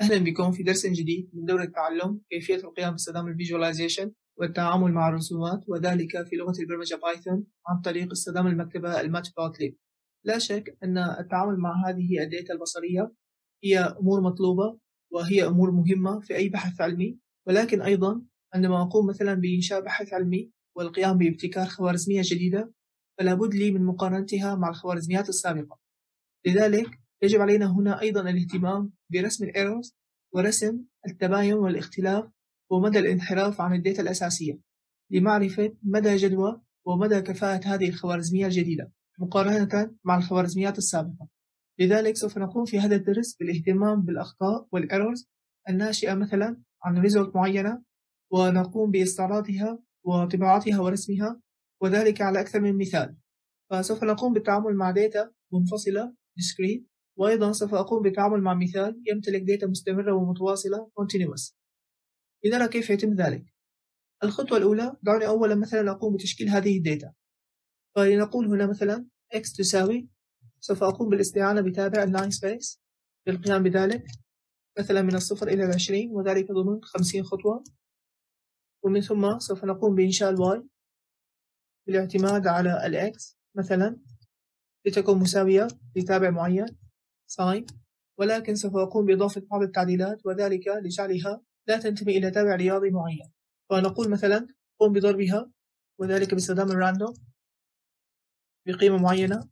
أهلا بكم في درس جديد من دورة تعلم كيفية القيام باستخدام ال visualization والتعامل مع الرسومات وذلك في لغة البرمجة بايثون عن طريق استخدام المكتبة Matplotlib لا شك أن التعامل مع هذه ال data البصرية هي أمور مطلوبة وهي أمور مهمة في أي بحث علمي. ولكن أيضا عندما أقوم مثلا بإنشاء بحث علمي والقيام بابتكار خوارزمية جديدة فلا بد لي من مقارنتها مع الخوارزميات السابقة. لذلك يجب علينا هنا أيضا الاهتمام برسم ال errors ورسم التباين والاختلاف ومدى الانحراف عن ال data الأساسية لمعرفة مدى جدوى ومدى كفاءة هذه الخوارزمية الجديدة مقارنة مع الخوارزميات السابقة. لذلك سوف نقوم في هذا الدرس بالاهتمام بالأخطاء وال errors الناشئة مثلا عن result معينة ونقوم باستعراضها وطباعتها ورسمها وذلك على أكثر من مثال. فسوف نقوم بالتعامل مع data منفصلة discrete وأيضا سوف أقوم بالتعامل مع مثال يمتلك data مستمرة ومتواصلة continuous. لنرى كيف يتم ذلك؟ الخطوة الأولى دعوني أولا مثلا أقوم بتشكيل هذه ال data فلنقول هنا مثلا x تساوي سوف أقوم بالاستعانة بتابع ال linspace للقيام بذلك مثلا من الصفر إلى العشرين وذلك ضمن خمسين خطوة. ومن ثم سوف نقوم بإنشاء ال y بالاعتماد على ال x مثلا لتكون مساوية لتابع معين. sine ولكن سوف أقوم بإضافة بعض التعديلات وذلك لجعلها لا تنتمي إلى تابع رياضي معين. فنقول مثلا قم بضربها وذلك باستخدام ال random بقيمة معينة.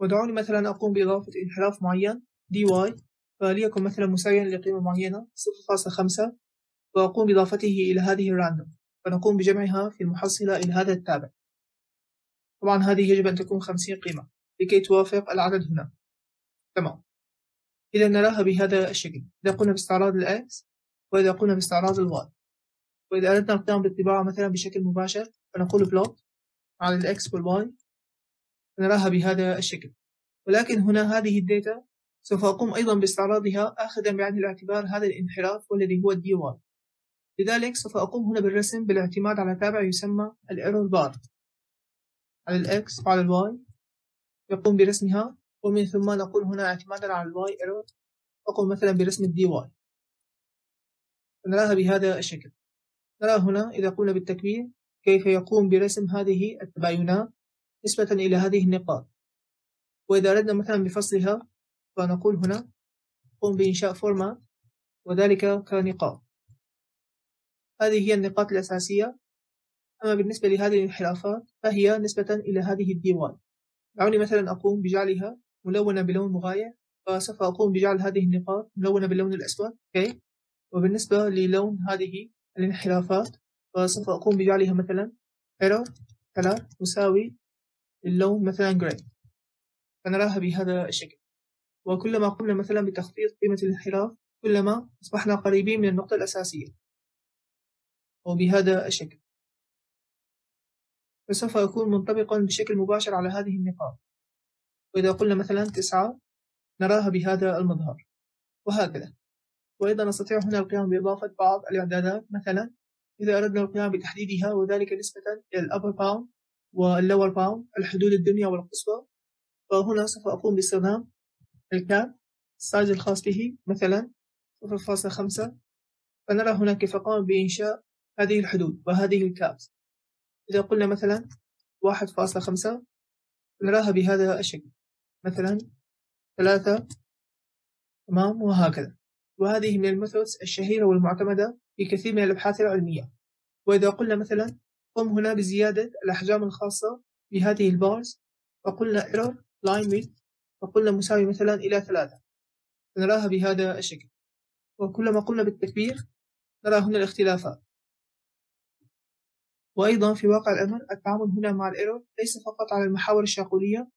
ودعوني مثلا أقوم بإضافة انحراف معين dy فليكن مثلا مساويا لقيمة معينة 0.5 وأقوم بإضافته إلى هذه ال random فنقوم بجمعها في المحصلة إلى هذا التابع. طبعا هذه يجب أن تكون 50 قيمة لكي توافق العدد هنا. تمام. إذا نراها بهذا الشكل. إذا قلنا باستعراض ال x وإذا قلنا باستعراض ال y وإذا أردنا القيام بالطباعة مثلا بشكل مباشر فنقول plot على ال x وال y نراها بهذا الشكل. ولكن هنا هذه ال data سوف أقوم أيضا باستعراضها أخذا بعين الاعتبار هذا الانحراف والذي هو ال dy لذلك سوف أقوم هنا بالرسم بالاعتماد على تابع يسمى ال error bar على ال x وعلى ال y يقوم برسمها. ومن ثم نقول هنا اعتمادا على ال y error أقوم مثلا برسم ال dy نراها بهذا الشكل. نرى هنا إذا قمنا بالتكبير كيف يقوم برسم هذه التباينات نسبة إلى هذه النقاط. وإذا أردنا مثلا بفصلها فنقول هنا قم بإنشاء format وذلك كنقاط. هذه هي النقاط الأساسية. أما بالنسبة لهذه الانحرافات فهي نسبة إلى هذه ال dy دعوني مثلا أقوم بجعلها ملونة بلون مغاير. فسوف أقوم بجعل هذه النقاط ملونة باللون الأسود okay؟ وبالنسبة للون هذه الانحرافات فسوف أقوم بجعلها مثلا error color مساوي اللون مثلا gray فنراها بهذا الشكل. وكلما قمنا مثلا بتخفيض قيمة الانحراف كلما أصبحنا قريبين من النقطة الأساسية. وبهذا الشكل. فسوف أكون منطبقا بشكل مباشر على هذه النقاط. وإذا قلنا مثلا تسعة نراها بهذا المظهر. وهكذا. وأيضا نستطيع هنا القيام بإضافة بعض الإعدادات. مثلا إذا أردنا القيام بتحديدها وذلك نسبة إلى ال upper bound وال lower bound الحدود الدنيا والقصوى. فهنا سوف أقوم باستخدام ال cap ال size الخاص به مثلا 0.5 فنرى هنا كيف قام بإنشاء هذه الحدود وهذه ال caps إذا قلنا مثلا 1.5 نراها بهذا الشكل. مثلا ثلاثة تمام؟ وهكذا. وهذه من ال methods الشهيرة والمعتمدة في كثير من الأبحاث العلمية. وإذا قلنا مثلا قم هنا بزيادة الأحجام الخاصة بهذه ال bars وقلنا error line width وقلنا مساوي مثلا إلى ثلاثة. فنراها بهذا الشكل. وكلما قلنا بالتكبير نرى هنا الاختلافات. وأيضا في واقع الأمر التعامل هنا مع ال error ليس فقط على المحاور الشاقولية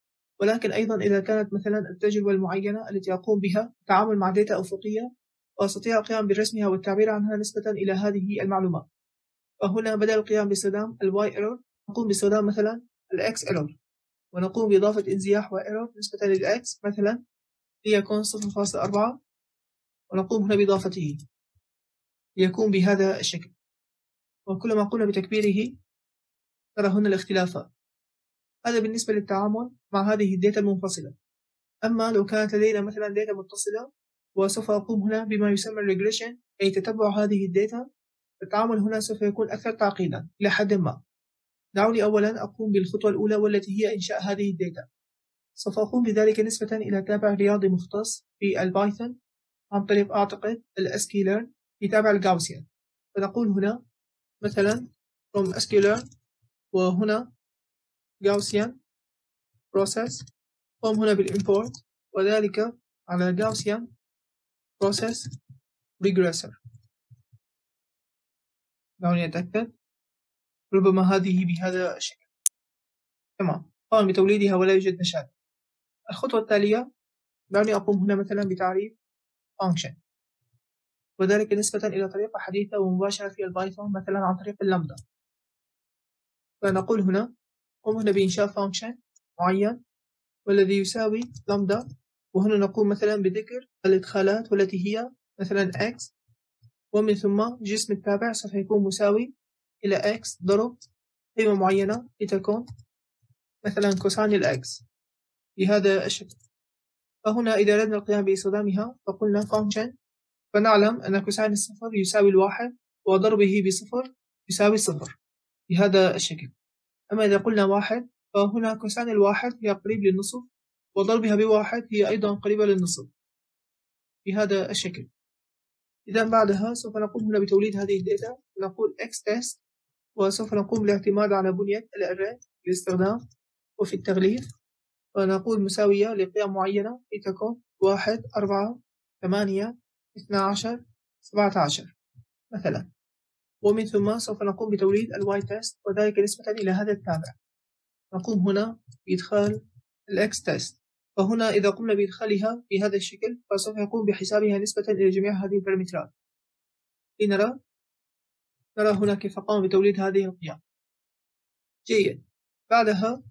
ولكن أيضا إذا كانت مثلا التجربة المعينة التي أقوم بها التعامل مع data أفقية وأستطيع القيام برسمها والتعبير عنها نسبة إلى هذه المعلومات. فهنا بدل القيام باستخدام ال y error نقوم باستخدام مثلا ال x error ونقوم بإضافة انزياح و error نسبة لل x مثلا ليكون 0.4 ونقوم هنا بإضافته. ليكون بهذا الشكل. وكلما قمنا بتكبيره ترى هنا الاختلافات هذا بالنسبة للتعامل مع هذه ال data المنفصلة. أما لو كانت لدينا مثلا data متصلة وسوف أقوم هنا بما يسمى regression أي تتبع هذه ال data التعامل هنا سوف يكون أكثر تعقيدا إلى حد ما. دعوني أولا أقوم بالخطوة الأولى والتي هي إنشاء هذه ال data. سوف أقوم بذلك نسبة إلى تابع رياضي مختص في البايثون عن طريق أعتقد الأسكيلر في تابع الجاوسيان فنقول هنا مثلا from sklearn وهنا Gaussian process قم هنا بالimport وذلك على Gaussian process regressor. دعوني أتأكد ربما هذه بهذا الشكل. تمام. قام بتوليدها ولا يوجد مشاكل. الخطوة التالية دعني أقوم هنا مثلا بتعريف function. وذلك نسبة إلى طريقة حديثة ومباشرة في البايثون مثلا عن طريق اللامدا. فنقول هنا قم هنا بإنشاء function معين والذي يساوي لامدا وهنا نقوم مثلا بذكر الإدخالات والتي هي مثلا x. ومن ثم جسم التابع سوف يكون مساوي إلى x ضرب قيمة معينة لتكون مثلا cosine ال x بهذا الشكل. فهنا إذا أردنا القيام باستخدامها فقلنا function. فنعلم أن cosine الصفر يساوي الواحد وضربه بصفر يساوي صفر. بهذا الشكل. أما إذا قلنا واحد فهنا cosine الواحد هي قريب للنصف وضربها بواحد هي أيضا قريبة للنصف. بهذا الشكل. إذا بعدها سوف نقوم هنا بتوليد هذه ال data. نقول x test وسوف نقوم بالاعتماد على بنية ال array للاستخدام وفي التغليف. ونقول مساوية لقيم معينة لتكون واحد أربعة ثمانية اثنا عشر سبعة عشر مثلا. ومن ثم سوف نقوم بتوليد ال y test وذلك نسبة إلى هذا التابع. نقوم هنا بإدخال ال x test. فهنا إذا قمنا بإدخالها في هذا الشكل فسوف يقوم بحسابها نسبة إلى جميع هذه البارامترات. لنرى نرى هنا كيف قام بتوليد هذه القيم. جيد. بعدها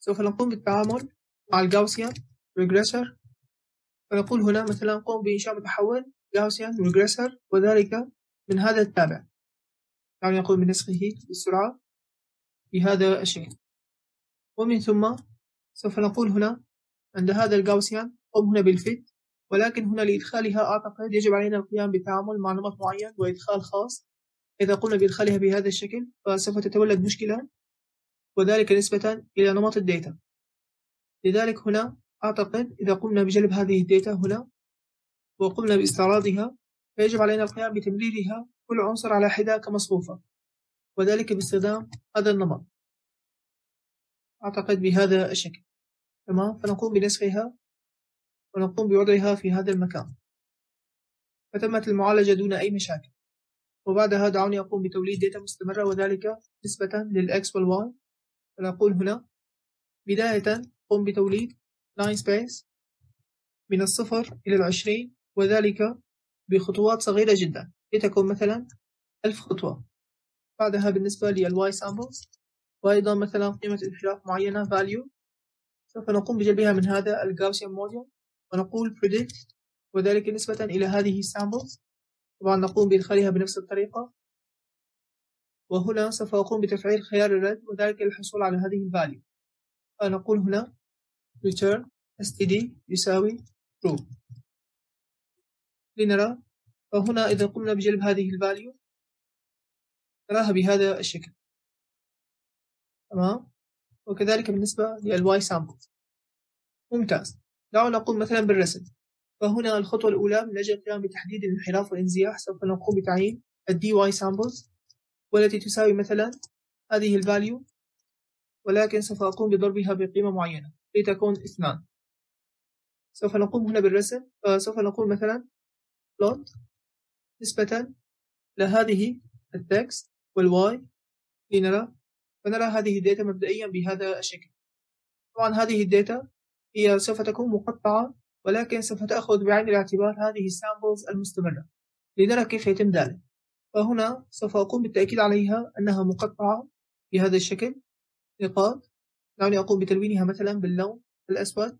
سوف نقوم بالتعامل مع ال Gaussian regressor فنقول هنا مثلا قم بإنشاء متحول Gaussian regressor وذلك من هذا التابع. يعني نقول بنسخه بسرعة بهذا الشكل ومن ثم سوف نقول هنا عند هذا ال Gaussian قم هنا بال fit ولكن هنا لإدخالها أعتقد يجب علينا القيام بالتعامل مع نمط معين وإدخال خاص. إذا قمنا بإدخالها بهذا الشكل فسوف تتولد مشكلة وذلك نسبة إلى نمط ال data. لذلك هنا أعتقد إذا قمنا بجلب هذه ال data هنا وقمنا باستعراضها فيجب علينا القيام بتمريرها كل عنصر على حدة كمصفوفة وذلك باستخدام هذا النمط. أعتقد بهذا الشكل. تمام؟ فنقوم بنسخها ونقوم بوضعها في هذا المكان. فتمت المعالجة دون أي مشاكل. وبعدها دعوني أقوم بتوليد data مستمرة وذلك نسبة لل x وال y. فنقول هنا بداية قم بتوليد linspace من الصفر إلى العشرين وذلك بخطوات صغيرة جدا. لتكون مثلا ألف خطوة. بعدها بالنسبة لل y samples وأيضا مثلا قيمة انحراف معينة value. سوف نقوم بجلبها من هذا ال Gaussian model ونقول predict وذلك نسبة إلى هذه ال samples طبعا نقوم بإدخالها بنفس الطريقة. وهنا سوف أقوم بتفعيل خيار الرد وذلك للحصول على هذه ال value فنقول هنا return std يساوي true. لنرى فهنا إذا قمنا بجلب هذه ال value نراها بهذا الشكل. تمام؟ وكذلك بالنسبة لل y samples ممتاز. دعونا نقوم مثلا بالرسم فهنا الخطوة الأولى من أجل القيام بتحديد الانحراف والانزياح سوف نقوم بتعيين ال dy samples والتي تساوي مثلا هذه ال value ولكن سوف أقوم بضربها بقيمة معينة لتكون اثنان. سوف نقوم هنا بالرسم فسوف نقول مثلا plot نسبة لهذه ال x test وال y لنرى فنرى هذه ال data مبدئيا بهذا الشكل. طبعا هذه ال data هي سوف تكون مقطعة ولكن سوف تأخذ بعين الاعتبار هذه ال samples المستمرة. لنرى كيف يتم ذلك. فهنا سوف أقوم بالتأكيد عليها أنها مقطعة بهذا الشكل. نقاط. يعني أقوم بتلوينها مثلا باللون الأسود.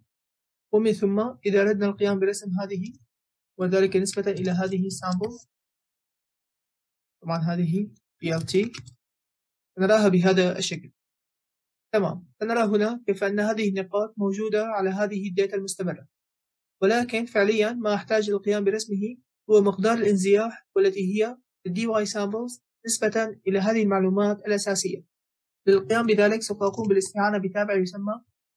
ومن ثم إذا أردنا القيام برسم هذه وذلك نسبة إلى هذه ال sample طبعا هذه plt نراها بهذا الشكل. تمام. فنرى هنا كيف أن هذه النقاط موجودة على هذه ال data المستمرة. ولكن فعليا ما أحتاج للقيام برسمه هو مقدار الانزياح والتي هي dy samples نسبة إلى هذه المعلومات الأساسية. للقيام بذلك سوف أقوم بالاستعانة بتابع يسمى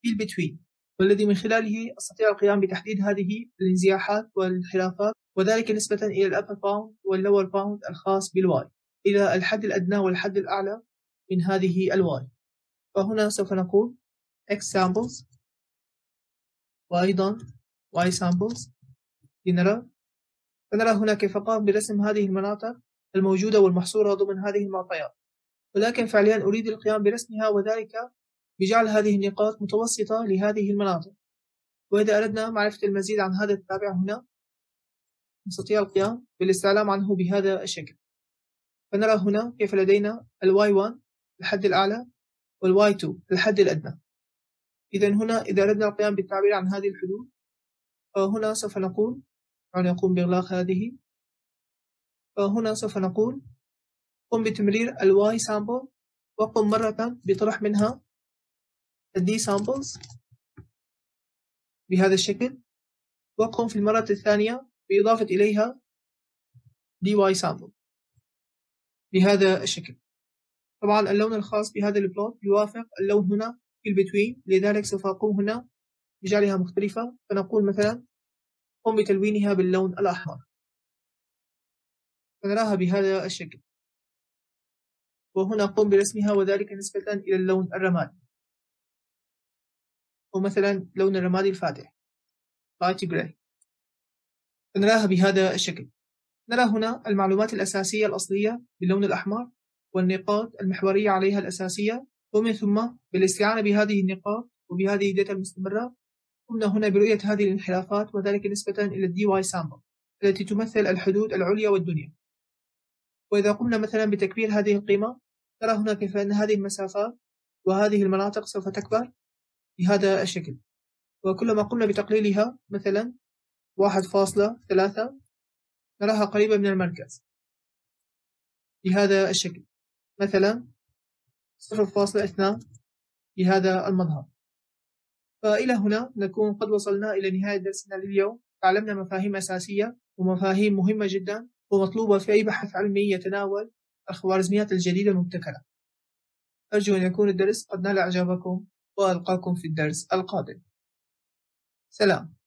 fill between. والذي من خلاله أستطيع القيام بتحديد هذه الانزياحات والانحرافات وذلك نسبة إلى ال upper bound وال lower bound الخاص بال y إلى الحد الأدنى والحد الأعلى من هذه ال y. فهنا سوف نقول x samples وأيضا y samples لنرى. فنرى هنا كيف قام برسم هذه المناطق الموجودة والمحصورة ضمن هذه المعطيات. ولكن فعليا أريد القيام برسمها وذلك بجعل هذه النقاط متوسطة لهذه المناطق. وإذا أردنا معرفة المزيد عن هذا التابع هنا نستطيع القيام بالاستعلام عنه بهذا الشكل. فنرى هنا كيف لدينا ال y1 الحد الأعلى وال y2 الحد الأدنى. إذا هنا إذا أردنا القيام بالتعبير عن هذه الحدود فهنا سوف نقول أن يقوم بإغلاق هذه فهنا سوف نقول قم بتمرير ال y sample وقم مرة بطرح منها d samples. بهذا الشكل وقم في المرة الثانية بإضافة إليها dy sample. بهذا الشكل طبعا اللون الخاص بهذا البلوت يوافق اللون هنا في البتوين. لذلك سوف أقوم هنا بجعلها مختلفة. فنقول مثلا قم بتلوينها باللون الأحمر. فنراها بهذا الشكل. وهنا قم برسمها وذلك نسبة إلى اللون الرمادي. ومثلا لون الرمادي الفاتح. Light gray. فنراها بهذا الشكل. نرى هنا المعلومات الأساسية الأصلية باللون الأحمر والنقاط المحورية عليها الأساسية ومن ثم بالاستعانة بهذه النقاط وبهذه ال data المستمرة قمنا هنا برؤية هذه الانحرافات وذلك نسبة إلى ال dy sample التي تمثل الحدود العليا والدنيا. وإذا قمنا مثلا بتكبير هذه القيمة ترى هنا كيف أن هذه المسافات وهذه المناطق سوف تكبر. بهذا الشكل. وكلما قمنا بتقليلها مثلا واحد فاصلة ثلاثة نراها قريبة من المركز. بهذا الشكل. مثلا صفر فاصلة اثنان بهذا المظهر. فإلى هنا نكون قد وصلنا إلى نهاية درسنا لليوم. تعلمنا مفاهيم أساسية ومفاهيم مهمة جدا ومطلوبة في أي بحث علمي يتناول الخوارزميات الجديدة المبتكرة. أرجو أن يكون الدرس قد نال إعجابكم. وألقاكم في الدرس القادم. سلام.